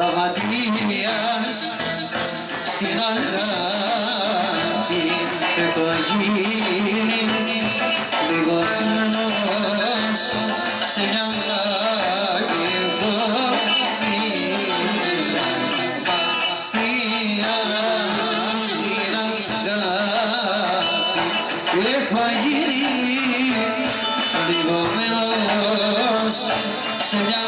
δαματίας στην αγάπη επαγή λιγότερος σε μια αγάπη Έχω γυρίσει λιγόμενος σε μια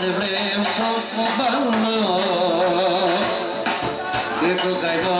σε βλέπω πάνω έχω καημό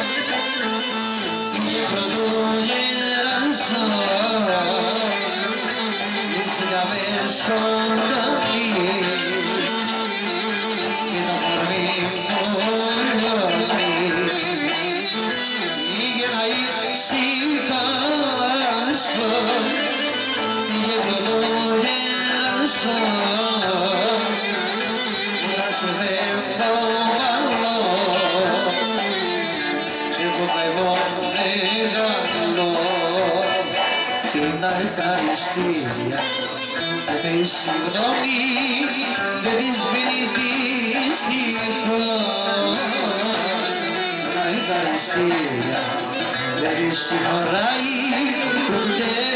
Την ευχαριστία με συγγνώμη δεν της μείνει δυστυχώς να ευχαριστία δεν της συγχωράει ούτε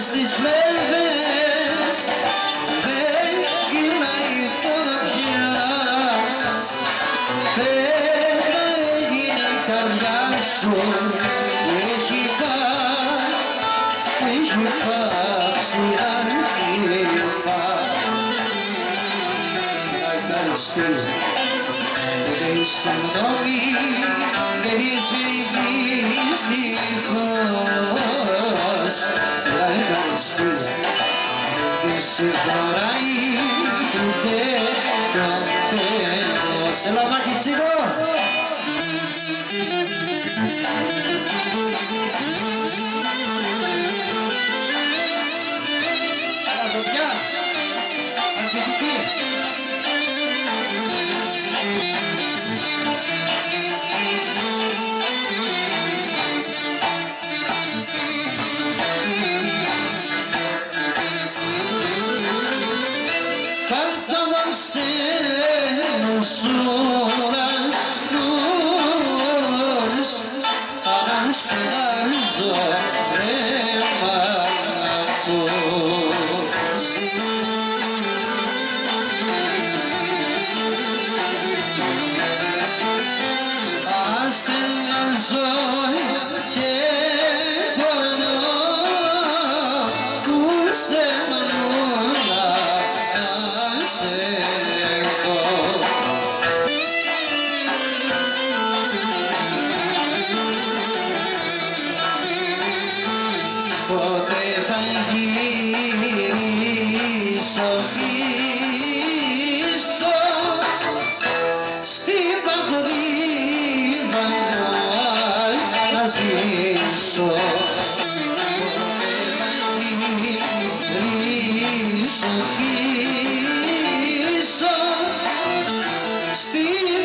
στις μέρες δεν κοινάει τώρα πια έγινε η καρδιά σου. Έχει πάει, έχει πάψει αρκετά να κάνεις δεν είσαι Thank you. Joy. see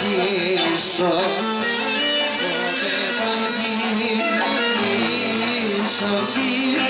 Jesu. Dove so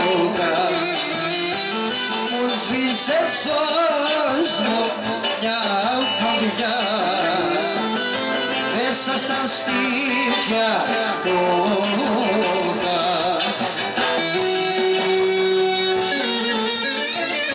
στα σπίτια